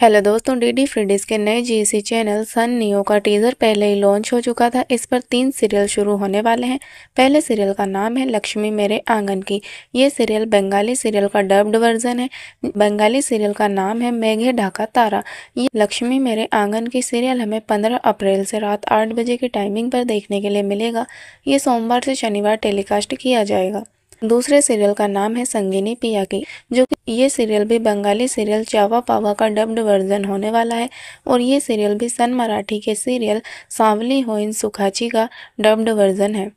Hello दोस्तों D D फ्रीडिस के नए जीएससी चैनल सन नियो का टीजर पहले ही लॉन्च हो चुका था। इस पर तीन सीरियल शुरू होने वाले हैं। पहले सीरियल का नाम है लक्ष्मी मेरे आँगन की। ये सीरियल बंगाली सीरियल का डब्ड वर्जन है। बंगाली सीरियल का नाम है मेघे ढाका तारा। ये लक्ष्मी मेरे आँगन की सीरियल हमें पंद्रह अप्रैल से रात आठ बजे की टाइमिंग पर देखने के लिए मिलेगा। ये सोमवार से शनिवार टेलीकास्ट किया जाएगा। दूसरे सीरियल का नाम है संगीनी पिया की, जो कि ये सीरियल भी बंगाली सीरियल चावा पावा का डब्ड वर्जन होने वाला है, और ये सीरियल भी सन मराठी के सीरियल सांवली होइन सुखाची का डब्ड वर्जन है।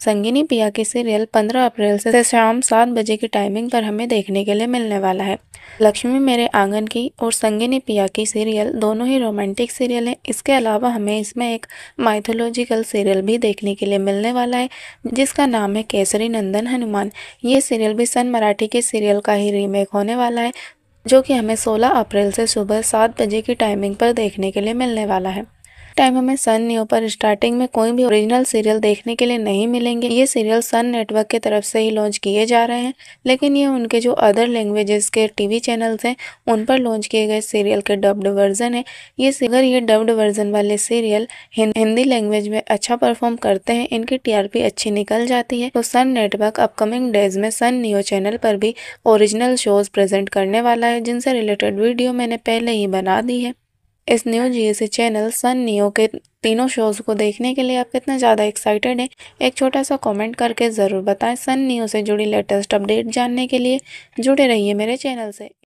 संगिनी पिया की सीरियल 15 अप्रैल से शाम सात बजे की टाइमिंग पर हमें देखने के लिए मिलने वाला है। लक्ष्मी मेरे आँगन की और संगिनी पिया की सीरियल दोनों ही रोमांटिक सीरियल हैं। इसके अलावा हमें इसमें एक माइथोलॉजिकल सीरियल भी देखने के लिए मिलने वाला है, जिसका नाम है केसरी नंदन हनुमान। ये सीरियल भी सन मराठी के सीरियल का ही रीमेक होने वाला है, जो कि हमें 16 अप्रैल से सुबह सात बजे की टाइमिंग पर देखने के लिए मिलने वाला है। टाइम हमें सन न्यू पर स्टार्टिंग में कोई भी ओरिजिनल सीरियल देखने के लिए नहीं मिलेंगे। ये सीरियल सन नेटवर्क की तरफ़ से ही लॉन्च किए जा रहे हैं, लेकिन ये उनके जो अदर लैंग्वेजेस के टीवी चैनल्स हैं, उन पर लॉन्च किए गए सीरियल के डब्ड वर्जन है। ये अगर ये डब्ड वर्जन वाले सीरियल हिंदी लैंग्वेज में अच्छा परफॉर्म करते हैं, इनकी टीआरपी अच्छी निकल जाती है तो सन नेटवर्क अपकमिंग डेज़ में सन न्यू चैनल पर भी ओरिजिनल शोज़ प्रेजेंट करने वाला है, जिनसे रिलेटेड वीडियो मैंने पहले ही बना दी है। इस new G S channel Sun Neo के तीनों शोज़ को देखने के लिए आप कितना ज़्यादा एक्साइटेड हैं, एक छोटा सा कमेंट करके ज़रूर बताएँ सन न्यू से जुड़ी लेटेस्ट अपडेट जानने के लिए। जुड़े रहिए मेरे चैनल से।